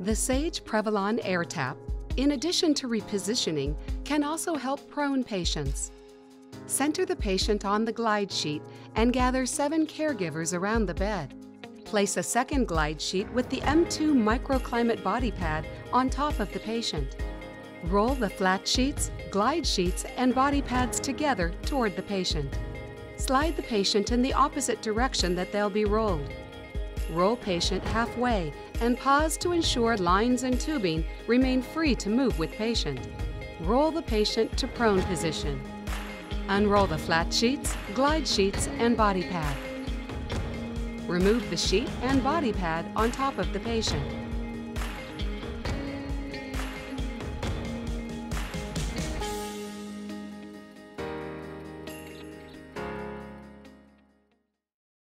The Sage Prevalon AirTAP, in addition to repositioning, can also help prone patients. Center the patient on the glide sheet and gather seven caregivers around the bed. Place a second glide sheet with the M2 microclimate body pad on top of the patient. Roll the flat sheets, glide sheets, and body pads together toward the patient. Slide the patient in the opposite direction that they'll be rolled. Roll patient halfway and pause to ensure lines and tubing remain free to move with patient. Roll the patient to prone position. Unroll the flat sheets, glide sheets, and body pad. Remove the sheet and body pad on top of the patient.